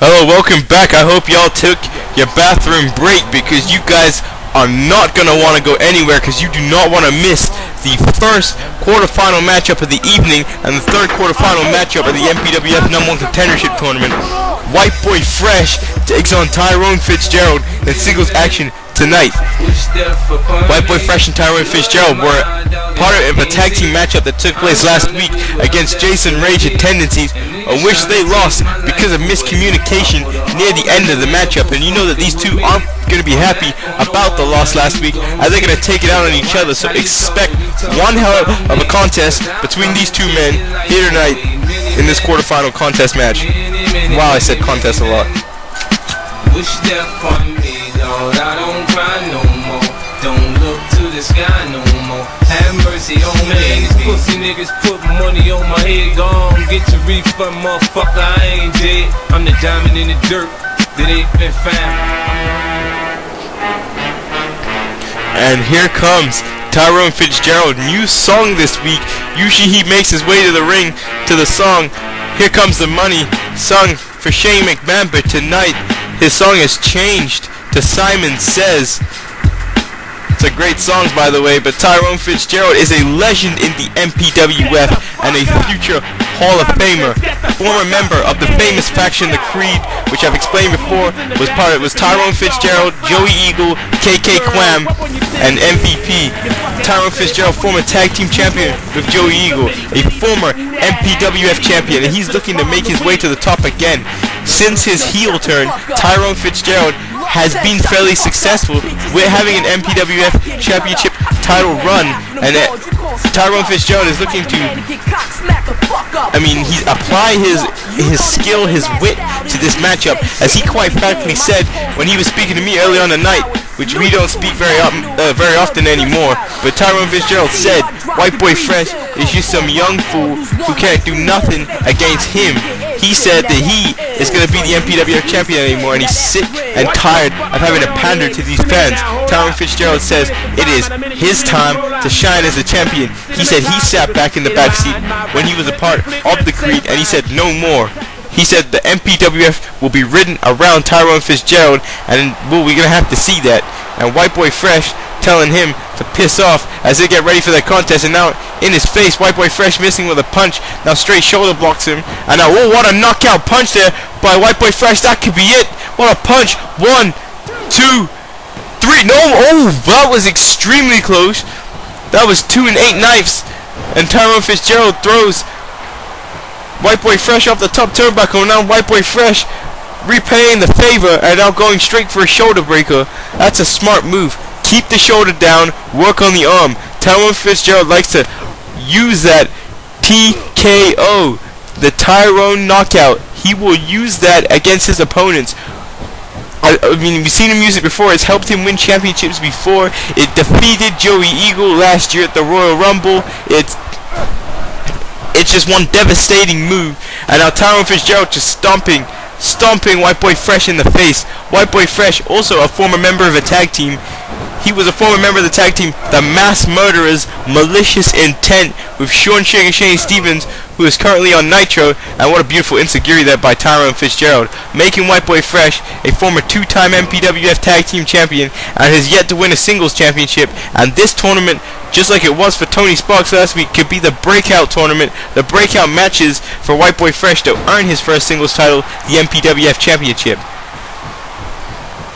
Hello, welcome back. I hope y'all took your bathroom break because you guys are not going to want to go anywhere because you do not want to miss the first quarterfinal matchup of the evening and the third quarterfinal matchup of the MPWF number one contendership tournament. White Boy Fresh takes on Tyrone Fitzgerald in singles action tonight. White Boy Fresh and Tyrone Fitzgerald were part of a tag team matchup that took place last week against Jason Rage and Tendencies, on which they lost because of miscommunication near the end of the matchup. And you know that these two aren't going to be happy about the loss last week, as they're going to take it out on each other. So expect one hell of a contest between these two men here tonight in this quarterfinal contest match. Wow, I said contest a lot. The sky no more. Have mercy on me. These pussy niggas put money on my head. Gone, get your refund, motherfucker. I ain't dead. I'm the diamond in the dirt that ain't been found. And here comes Tyrone Fitzgerald. New song this week. Usually he makes his way to the ring to the song. Here comes the money sung for Shane McMahon, but tonight his song has changed to Simon Says. It's a great song, by the way, but Tyrone Fitzgerald is a legend in the MPWF and a future Hall of Famer. Former member of the famous faction, the Creed, which I've explained before, was part of it was Tyrone Fitzgerald, Joey Eagle, KK Quam, and MVP. Tyrone Fitzgerald, former tag team champion with Joey Eagle, a former MPWF champion, and he's looking to make his way to the top again. Since his heel turn, Tyrone Fitzgerald has been fairly successful. With having an MPWF championship title run, and uh, Tyrone Fitzgerald is looking to I mean, he apply his his skill, his wit to this matchup, as he quite frankly said when he was speaking to me early on the night, which we don't speak very uh, very often anymore. But Tyrone Fitzgerald said, "White Boy Fresh is just some young fool who can't do nothing against him." He said that he is going to be the MPWF champion anymore, and he's sick and tired of having to pander to these fans. Tyrone Fitzgerald says it is his time to shine as a champion. He said he sat back in the back seat when he was a part of the Creed, and he said no more. He said the MPWF will be ridden around Tyrone Fitzgerald, and well, we're gonna have to see that. And White Boy Fresh telling him to piss off as they get ready for the contest. And now in his face, White Boy Fresh missing with a punch. Now straight shoulder blocks him. And now, oh, what a knockout punch there by White Boy Fresh. That could be it. What a punch. One, two, three. No, oh, that was extremely close. That was two and eight knives. And Tyrone Fitzgerald throws White Boy Fresh off the top turnbuckle. Now White Boy Fresh repaying the favor and now going straight for a shoulder breaker. That's a smart move. Keep the shoulder down, work on the arm. Tyrone Fitzgerald likes to use that TKO, the Tyrone knockout. He will use that against his opponents. I, I mean, we've seen him use it before. It's helped him win championships before. It defeated Joey Eagle last year at the Royal Rumble. It's it's just one devastating move. And now Tyrone Fitzgerald just stomping, stomping White Boy Fresh in the face. White Boy Fresh, also a former member of a tag team. He was a former member of the tag team, the Mass Murderers, Malicious Intent, with Sean and Shane Stevens, who is currently on Nitro, and what a beautiful insecurity there by Tyrone Fitzgerald, making White Boy Fresh a former two-time MPWF Tag Team Champion, and has yet to win a singles championship, and this tournament, just like it was for Tony Sparks last week, could be the breakout tournament, the breakout matches for White Boy Fresh to earn his first singles title, the MPWF Championship.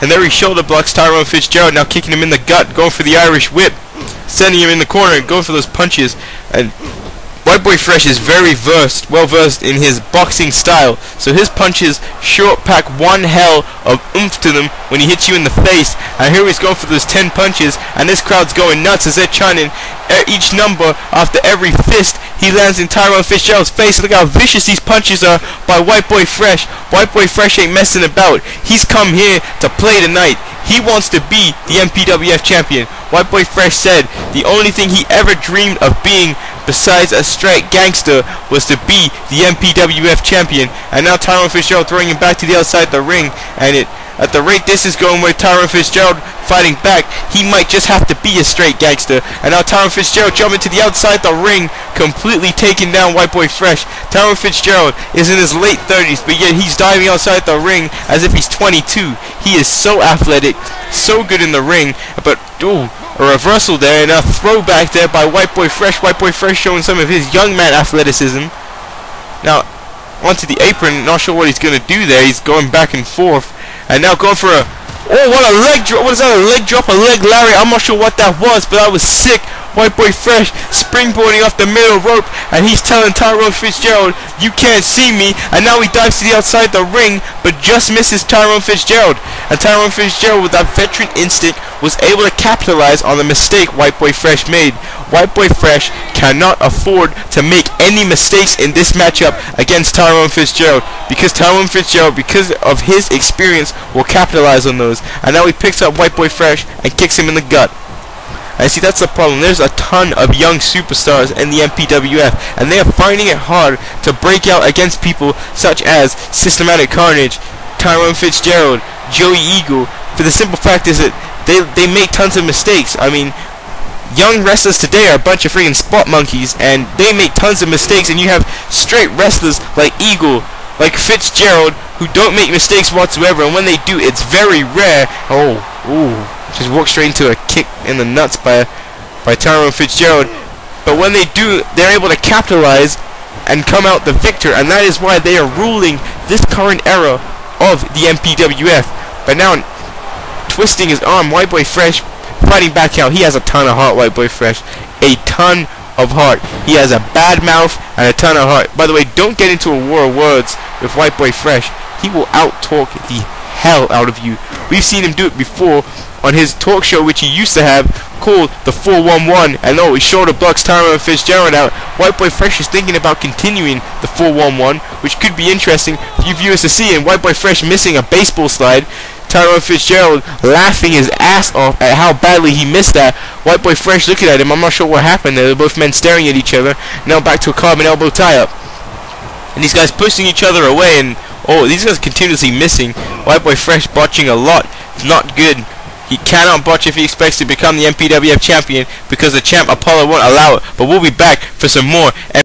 And there he shoulder blocks Tyrone Fitzgerald, now kicking him in the gut, going for the Irish whip, sending him in the corner, and going for those punches. And White Boy Fresh is very versed, well versed in his boxing style, so his punches short pack one hell of oomph to them when he hits you in the face. And here he's going for those 10 punches, and this crowd's going nuts as they're chanting each number after every fist he lands in Tyrone Fitzgerald's face. Look how vicious these punches are by White Boy Fresh. White Boy Fresh ain't messing about. He's come here to play tonight. He wants to be the MPWF champion. White Boy Fresh said the only thing he ever dreamed of being besides a straight gangster was to be the MPWF champion. And now Tyrone Fitzgerald throwing him back to the outside the ring. And it at the rate this is going with Tyrone Fitzgerald fighting back, he might just have to be a straight gangster. And now Tyrone Fitzgerald jumping to the outside the ring, completely taking down White Boy Fresh. Tyrone Fitzgerald is in his late 30s, but yet he's diving outside the ring as if he's 22. He is so athletic, so good in the ring, but ooh, a reversal there and a throwback there by White Boy Fresh. White Boy Fresh showing some of his young man athleticism. Now, onto the apron. Not sure what he's going to do there. He's going back and forth. And now going for a... Oh, what a leg drop. What is that? A leg drop? A leg Larry? I'm not sure what that was, but that was sick. White Boy Fresh springboarding off the middle rope, and he's telling Tyrone Fitzgerald, you can't see me, and now he dives to the outside the ring, but just misses Tyrone Fitzgerald. And Tyrone Fitzgerald, with that veteran instinct, was able to capitalize on the mistake White Boy Fresh made. White Boy Fresh cannot afford to make any mistakes in this matchup against Tyrone Fitzgerald, because Tyrone Fitzgerald, because of his experience, will capitalize on those. And now he picks up White Boy Fresh and kicks him in the gut. I see that's the problem. There's a ton of young superstars in the MPWF, and they are finding it hard to break out against people such as Systematic Carnage, Tyrone Fitzgerald, Joey Eagle. For the simple fact is that they they make tons of mistakes. I mean, young wrestlers today are a bunch of freaking spot monkeys, and they make tons of mistakes. And you have straight wrestlers like Eagle, like Fitzgerald, who don't make mistakes whatsoever. And when they do, it's very rare. Oh, ooh. Just walk straight into a kick in the nuts by by Tyrone Fitzgerald. But when they do, they're able to capitalize and come out the victor, and that is why they are ruling this current era of the MPWF. But now, twisting his arm, White Boy Fresh fighting back out. He has a ton of heart, White Boy Fresh. A ton of heart. He has a bad mouth and a ton of heart. By the way, don't get into a war of words with White Boy Fresh. He will out-talk the hell out of you. We've seen him do it before on his talk show, which he used to have, called the 411. And oh, he showed a Bucks Tyrone Fitzgerald out. White Boy Fresh is thinking about continuing the 411, which could be interesting for you viewers to see. And White Boy Fresh missing a baseball slide. Tyrone Fitzgerald laughing his ass off at how badly he missed that. White Boy Fresh looking at him. I'm not sure what happened there. They're both men staring at each other. Now back to a carbon elbow tie-up. And these guys pushing each other away. And oh, these guys continuously missing. White Boy Fresh botching a lot. It's not good. He cannot botch if he expects to become the MPWF champion because the champ Apollo won't allow it. But we'll be back for some more